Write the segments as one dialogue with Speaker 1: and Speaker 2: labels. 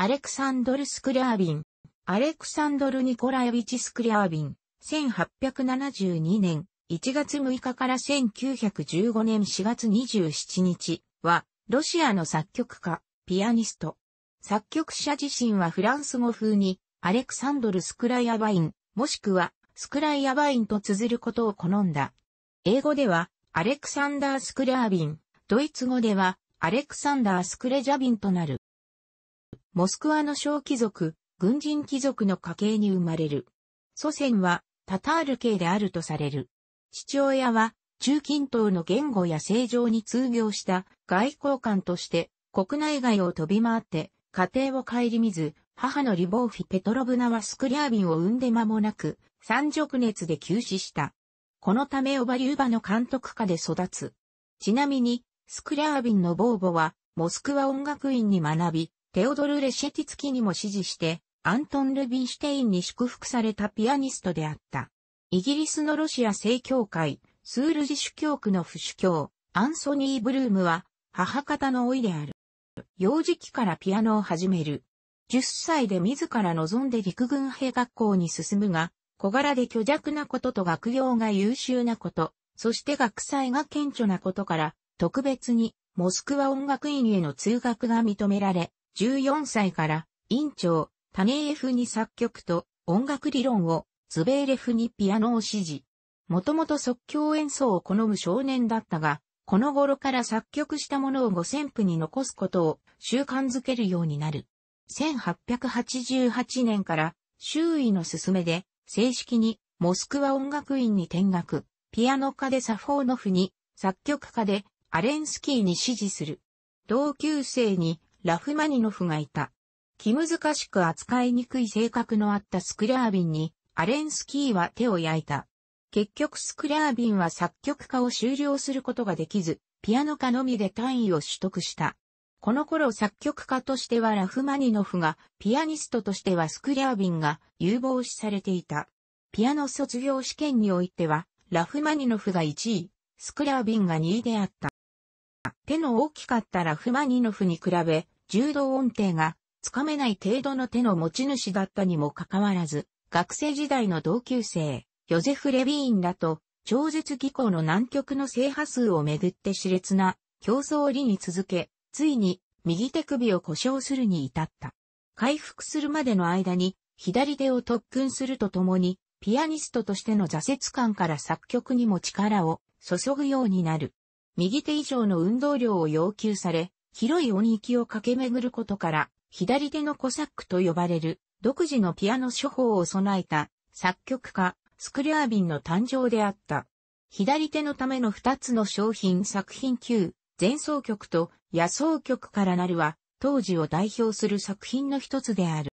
Speaker 1: アレクサンドル・スクリャービン。アレクサンドル・ニコラエビチ・スクリャービン。1872年1月6日から1915年4月27日は、ロシアの作曲家、ピアニスト。作曲者自身はフランス語風に、アレクサンドル・スクライアバイン、もしくは、スクライアバインと綴ることを好んだ。英語では、アレクサンダー・スクラービン、ドイツ語では、アレクサンダー・スクレジャビンとなる。モスクワの小貴族、軍人貴族の家系に生まれる。祖先はタタール系であるとされる。父親は中近東の言語や政情に通行した外交官として国内外を飛び回って家庭を顧みず、母のリボーフィ・ペトロブナはスクリャービンを産んで間もなく、三直熱で急死した。このためオバリューバの監督下で育つ。ちなみに、スクリャービンのボーボは、モスクワ音楽院に学び、テオドル・レシェティツキにも指示して、アントン・ルビンシュテインに祝福されたピアニストであった。イギリスのロシア正教会、スール自主教区の不主教、アンソニー・ブルームは、母方の老いである。幼児期からピアノを始める。10歳で自ら望んで陸軍兵学校に進むが、小柄で虚弱なことと学業が優秀なこと、そして学祭が顕著なことから、特別にモスクワ音楽院への通学が認められ、14歳から院長、タネーエフに作曲と音楽理論を、ズベーレフにピアノを指示。もともと即興演奏を好む少年だったが、この頃から作曲したものを五線譜に残すことを習慣づけるようになる。1888年から周囲の勧めで正式にモスクワ音楽院に転学、ピアノ科でサフォーノフに、作曲家でアレンスキーに指示する。同級生にラフマニノフがいた。気難しく扱いにくい性格のあったスクリャービンに、アレンスキーは手を焼いた。結局スクリャービンは作曲家を終了することができず、ピアノ科のみで単位を取得した。この頃作曲家としてはラフマニノフが、ピアニストとしてはスクリャービンが有望視されていた。ピアノ卒業試験においては、ラフマニノフが1位、スクリャービンが2位であった。手の大きかったラフマニノフに比べ、柔道音程がつかめない程度の手の持ち主だったにもかかわらず、学生時代の同級生、ヨゼフ・レビーンらと、超絶技巧の南極の制覇数をめぐって熾烈な競争を理に続け、ついに右手首を故障するに至った。回復するまでの間に、左手を特訓するとともに、ピアニストとしての挫折感から作曲にも力を注ぐようになる。右手以上の運動量を要求され、広い音域を駆け巡ることから、左手のコサックと呼ばれる独自のピアノ処方を備えた作曲家スクリャービンの誕生であった。左手のための二つの商品作品級、前奏曲と野奏曲からなるは、当時を代表する作品の一つである。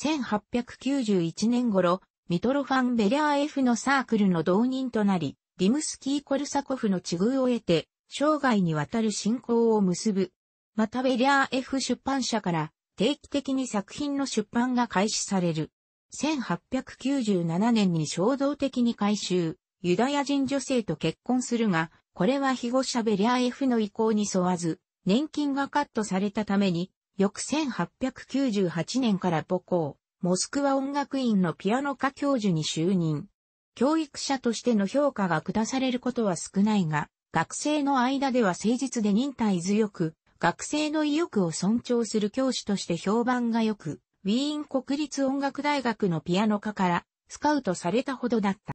Speaker 1: 1891年頃、ミトロファン・ベリャーエフのサークルの同人となり、リムスキー・コルサコフの地遇を得て、生涯にわたる信仰を結ぶ。またベリャー F 出版社から定期的に作品の出版が開始される。1897年に衝動的に改修、ユダヤ人女性と結婚するが、これは庇護者ベリャー F の意向に沿わず、年金がカットされたために、翌1898年から母校、モスクワ音楽院のピアノ科教授に就任。教育者としての評価が下されることは少ないが、学生の間では誠実で忍耐強く、学生の意欲を尊重する教師として評判が良く、ウィーン国立音楽大学のピアノ科からスカウトされたほどだった。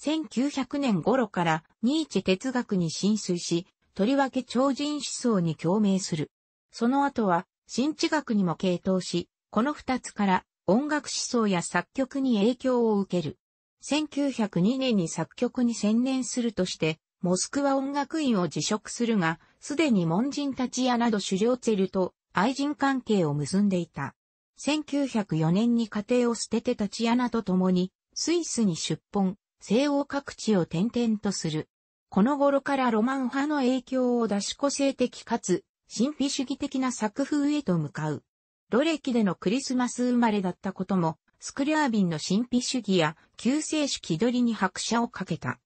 Speaker 1: 1900年頃からニーチェ哲学に浸水し、とりわけ超人思想に共鳴する。その後は、新知学にも傾倒し、この二つから音楽思想や作曲に影響を受ける。1902年に作曲に専念するとして、モスクワ音楽院を辞職するが、すでに門人タチアなど狩猟ツェルと愛人関係を結んでいた。1904年に家庭を捨ててタチアナと共に、スイスに出本、西欧各地を転々とする。この頃からロマン派の影響を出し個性的かつ、神秘主義的な作風へと向かう。ロレキでのクリスマス生まれだったことも、スクリャービンの神秘主義や救世主気取りに拍車をかけた。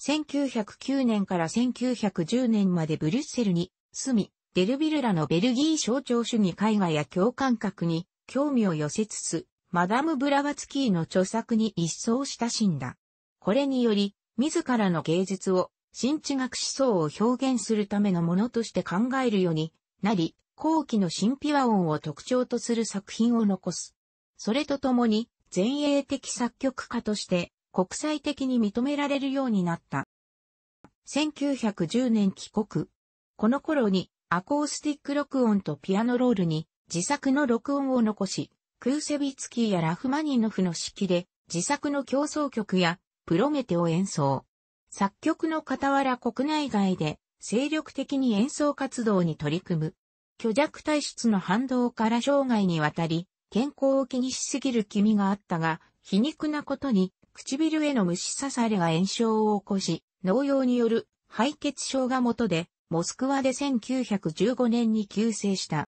Speaker 1: 1909年から1910年までブリュッセルに住み、デルビルらのベルギー象徴主義絵画や共感覚に興味を寄せつつ、マダム・ブラバツキーの著作に一層親しんだ。これにより、自らの芸術を、新知学思想を表現するためのものとして考えるようになり、後期の神秘和音を特徴とする作品を残す。それとともに、前衛的作曲家として国際的に認められるようになった。1910年帰国。この頃にアコースティック録音とピアノロールに自作の録音を残し、クーセビツキーやラフマニノフの指揮で自作の競争曲やプロメテを演奏。作曲の傍ら国内外で精力的に演奏活動に取り組む。虚弱体質の反動から生涯にわたり、健康を気にしすぎる気味があったが、皮肉なことに、唇への虫刺されが炎症を起こし、農用による敗血症が元で、モスクワで1915年に急逝した。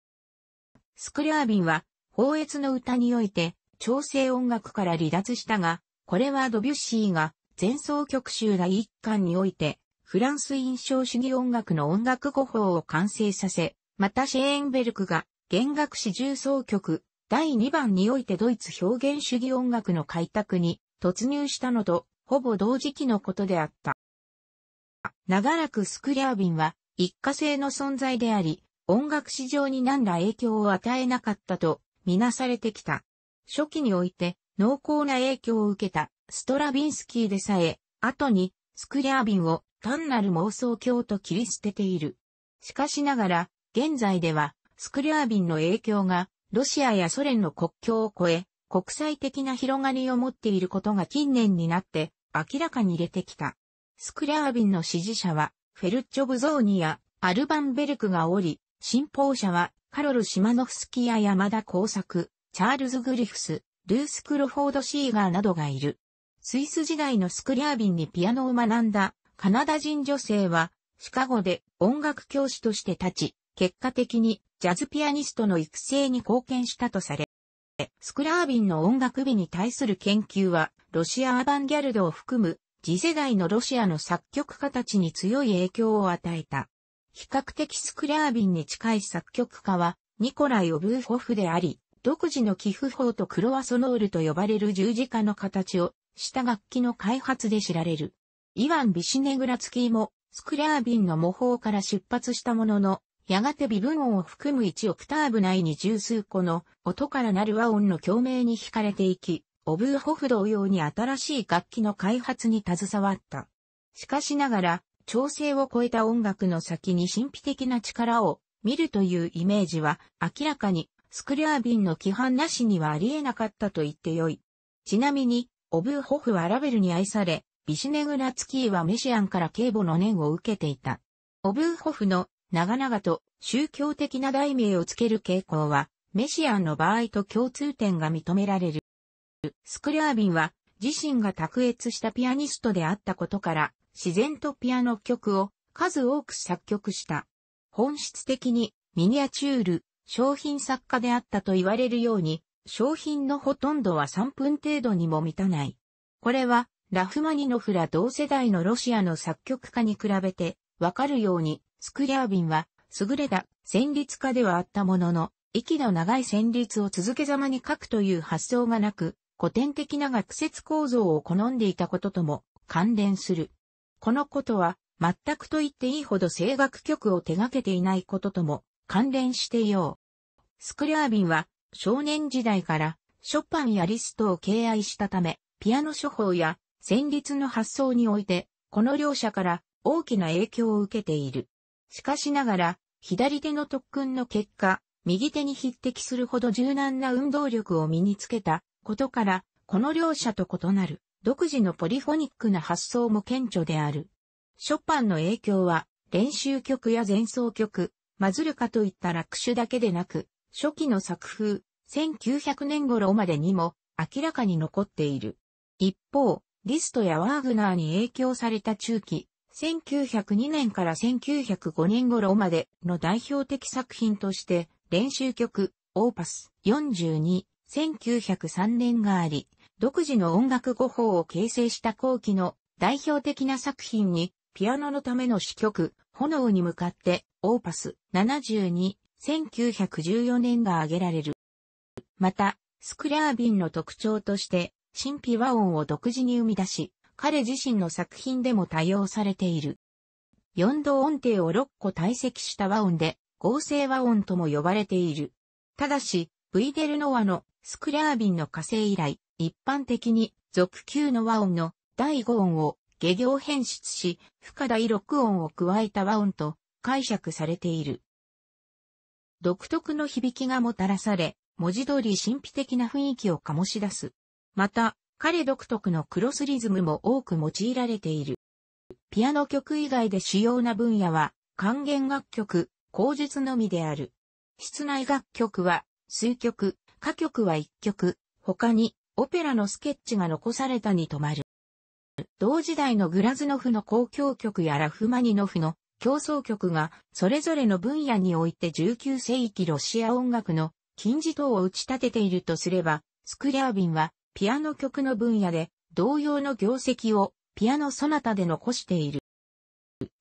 Speaker 1: スクリャービンは、法越の歌において、調整音楽から離脱したが、これはドビュッシーが前奏曲集第一巻において、フランス印象主義音楽の音楽語法を完成させ、またシェーンベルクが弦楽四重奏曲第2番においてドイツ表現主義音楽の開拓に突入したのとほぼ同時期のことであった。長らくスクリャービンは一過性の存在であり、音楽史上に何ら影響を与えなかったとみなされてきた。初期において濃厚な影響を受けたストラビンスキーでさえ、後にスクリャービンを単なる妄想教と切り捨てている。しかしながら、現在ではスクリャービンの影響がロシアやソ連の国境を越え、国際的な広がりを持っていることが近年になって明らかに出てきた。スクリャービンの支持者は、フェルチョブゾーニやアルバンベルクがおり、信奉者はカロル・シマノフスキや山田耕作、チャールズ・グリフス、ルース・クロフォード・シーガーなどがいる。スイス時代のスクリャービンにピアノを学んだカナダ人女性は、シカゴで音楽教師として立ち、結果的にジャズピアニストの育成に貢献したとされ、スクラービンの音楽美に対する研究は、ロシアアバンギャルドを含む次世代のロシアの作曲家たちに強い影響を与えた。比較的スクリャービンに近い作曲家は、ニコライ・オブーホフであり、独自の寄付法とクロワソノールと呼ばれる十字架の形をした楽器の開発で知られる。イワン・ビシネグラツキーも、スクリャービンの模倣から出発したものの、やがて微分音を含む1オクターブ内に十数個の音からなる和音の共鳴に惹かれていき、オブーホフ同様に新しい楽器の開発に携わった。しかしながら、調整を超えた音楽の先に神秘的な力を見るというイメージは明らかにスクリャービンの規範なしにはありえなかったと言ってよい。ちなみに、オブーホフはラベルに愛され、ビシネグラツキーはメシアンから警護の念を受けていた。オブーホフの長々と宗教的な題名をつける傾向は、メシアンの場合と共通点が認められる。スクリャービンは自身が卓越したピアニストであったことから、自然とピアノ曲を数多く作曲した。本質的にミニアチュール、商品作家であったと言われるように、商品のほとんどは3分程度にも満たない。これは、ラフマニノフら同世代のロシアの作曲家に比べて、わかるように、スクリャービンは、優れた旋律家ではあったものの、息の長い旋律を続けざまに書くという発想がなく、古典的な学説構造を好んでいたこととも関連する。このことは全くと言っていいほど声楽曲を手掛けていないこととも関連していよう。スクリャービンは少年時代からショパンやリストを敬愛したため、ピアノ処方や旋律の発想において、この両者から大きな影響を受けている。しかしながら、左手の特訓の結果、右手に匹敵するほど柔軟な運動力を身につけたことから、この両者と異なる独自のポリフォニックな発想も顕著である。ショパンの影響は練習曲や前奏曲、マズルカといった楽手だけでなく、初期の作風、1900年頃までにも明らかに残っている。一方、リストやワーグナーに影響された中期、1902年から1905年頃までの代表的作品として、練習曲、オーパス42、1903年があり、独自の音楽語法を形成した後期の代表的な作品に、ピアノのための詩曲、炎に向かって、オーパス72、1914年が挙げられる。また、スクリャービンの特徴として、神秘和音を独自に生み出し、彼自身の作品でも多用されている。四度音程を6個堆積した和音で、合成和音とも呼ばれている。ただし、ブイデルノワのスクリャービンの火星以来、一般的に属級の和音の第5音を下行変出し、負荷第6音を加えた和音と解釈されている。独特の響きがもたらされ、文字通り神秘的な雰囲気を醸し出す。また、彼独特のクロスリズムも多く用いられている。ピアノ曲以外で主要な分野は、管弦楽曲、口述のみである。室内楽曲は、数曲、歌曲は一曲、他に、オペラのスケッチが残されたに止まる。同時代のグラズノフの交響曲やラフマニノフの競争曲が、それぞれの分野において19世紀ロシア音楽の金字塔を打ち立てているとすれば、スクリャービンはピアノ曲の分野で同様の業績をピアノソナタで残している。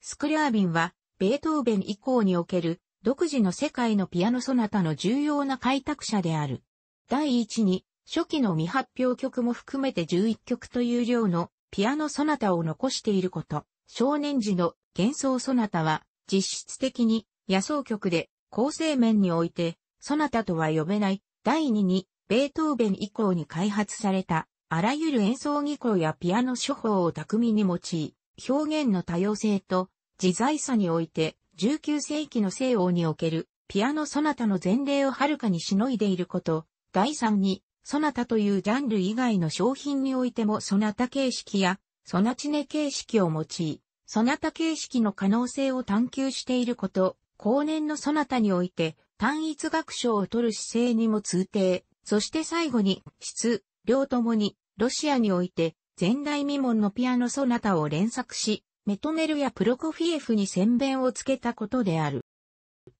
Speaker 1: スクリャービンはベートーベン以降における独自の世界のピアノソナタの重要な開拓者である。第一に初期の未発表曲も含めて11曲という量のピアノソナタを残していること。少年時の幻想ソナタは実質的に野草曲で構成面においてソナタとは呼べない第2にベートーベン以降に開発されたあらゆる演奏技巧やピアノ手法を巧みに用い、表現の多様性と自在さにおいて19世紀の西欧におけるピアノソナタの前例をはるかにしのいでいること。第3に、ソナタというジャンル以外の商品においてもソナタ形式やソナチネ形式を用い、ソナタ形式の可能性を探求していること。後年のソナタにおいて単一学章を取る姿勢にも通底。そして最後に、質、量ともに、ロシアにおいて、前代未聞のピアノソナタを連作し、メトネルやプロコフィエフに宣弁をつけたことである。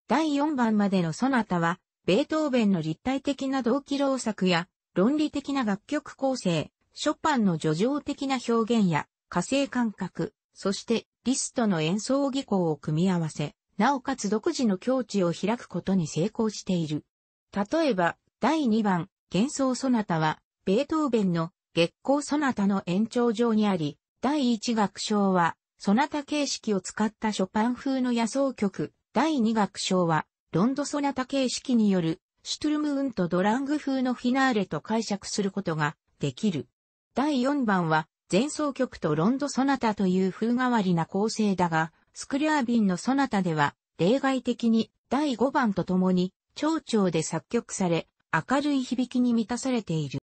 Speaker 1: 第4番までのソナタは、ベートーベンの立体的な同期老作や、論理的な楽曲構成、ショパンの叙情的な表現や、火星感覚、そしてリストの演奏技巧を組み合わせ、なおかつ独自の境地を開くことに成功している。例えば、第2番、幻想ソナタは、ベートーベンの月光ソナタの延長上にあり、第1楽章は、ソナタ形式を使ったショパン風の野草曲、第2楽章は、ロンドソナタ形式による、シュトゥルムーンとドラング風のフィナーレと解釈することができる。第4番は、前奏曲とロンドソナタという風変わりな構成だが、スクリャービンのソナタでは、例外的に第5番と共に、長調で作曲され、明るい響きに満たされている。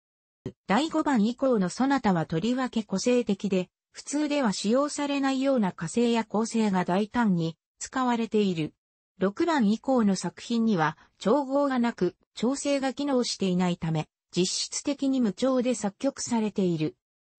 Speaker 1: 第5番以降のソナタはとりわけ個性的で、普通では使用されないような火星や構成が大胆に使われている。6番以降の作品には調合がなく調整が機能していないため、実質的に無調で作曲されている。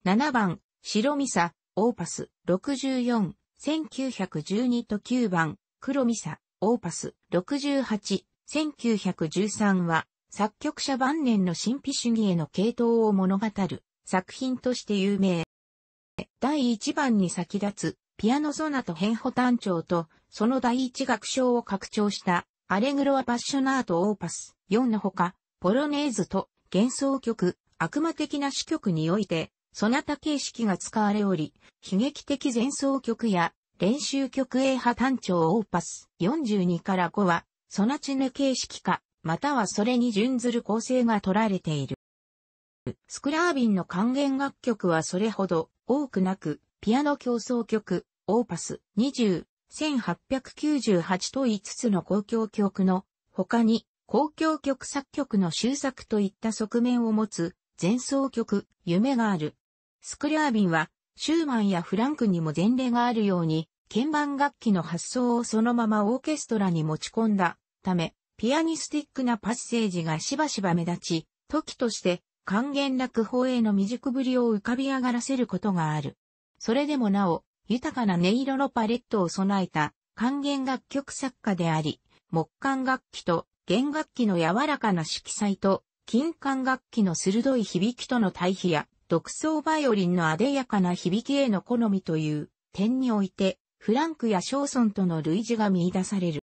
Speaker 1: 7番、白ミサ、オーパス、64、1912と9番、黒ミサ、オーパス、68、1913は作曲者晩年の神秘主義への系統を物語る作品として有名。第1番に先立つピアノソナト編補単調とその第一楽章を拡張したアレグロアパッショナートオーパス。4のほかポロネーズと幻想曲悪魔的な詩曲においてソナタ形式が使われおり悲劇的前奏曲や練習曲 A 派単調オーパス。42から5はソナチネ形式かまたはそれに準ずる構成が取られている。スクラービンの還元楽曲はそれほど多くなく、ピアノ競争曲、オーパス20、1898と5つの公共曲の他に公共曲作曲の終作といった側面を持つ前奏曲、夢がある。スクラービンはシューマンやフランクにも前例があるように鍵盤楽器の発想をそのままオーケストラに持ち込んだため、ピアニスティックなパッセージがしばしば目立ち、時として還元落法への未熟ぶりを浮かび上がらせることがある。それでもなお、豊かな音色のパレットを備えた還元楽曲作家であり、木管楽器と弦楽器の柔らかな色彩と金管楽器の鋭い響きとの対比や独奏バイオリンの艶やかな響きへの好みという点において、フランクやショーソンとの類似が見出される。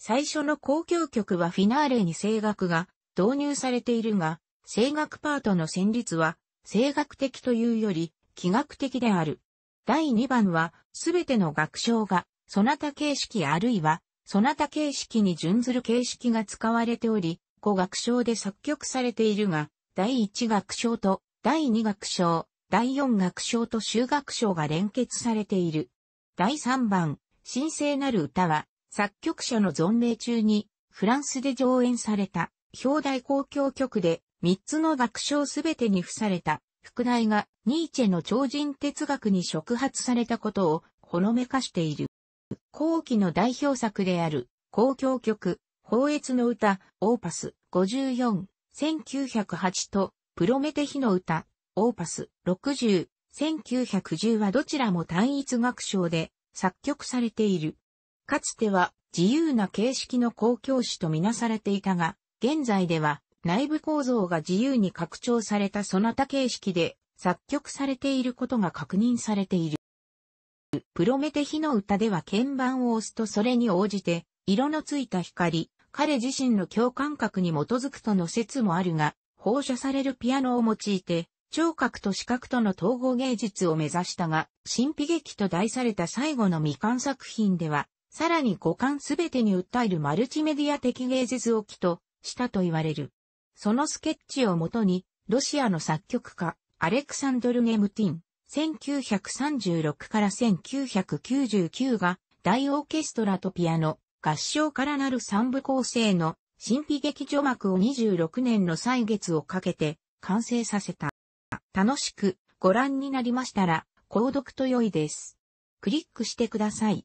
Speaker 1: 最初の交響曲はフィナーレに声楽が導入されているが、声楽パートの旋律は、声楽的というより、気学的である。第2番は、すべての楽章が、ソナタ形式あるいは、ソナタ形式に準ずる形式が使われており、5楽章で作曲されているが、第1楽章と第2楽章、第4楽章と終楽章が連結されている。第3番、神聖なる歌は、作曲者の存命中に、フランスで上演された、表題交響曲で、3つの楽章すべてに付された、副題が、ニーチェの超人哲学に触発されたことを、ほのめかしている。後期の代表作である、交響曲、法越の歌、オーパス。54、1908と、プロメテヒの歌、オーパス。60、1910はどちらも単一楽章で作曲されている。かつては自由な形式の公共詩とみなされていたが、現在では内部構造が自由に拡張されたそなた形式で作曲されていることが確認されている。プロメテヒの歌では鍵盤を押すとそれに応じて色のついた光、彼自身の共感覚に基づくとの説もあるが、放射されるピアノを用いて、聴覚と視覚との統合芸術を目指したが、神秘劇と題された最後の未完作品では、さらに五感すべてに訴えるマルチメディア的芸術を起としたと言われる。そのスケッチをもとに、ロシアの作曲家、アレクサンドル・ネムティン、1936から1999が、大オーケストラとピアノ、合唱からなる三部構成の神秘劇序幕を26年の歳月をかけて完成させた。楽しくご覧になりましたら、購読と良いです。クリックしてください。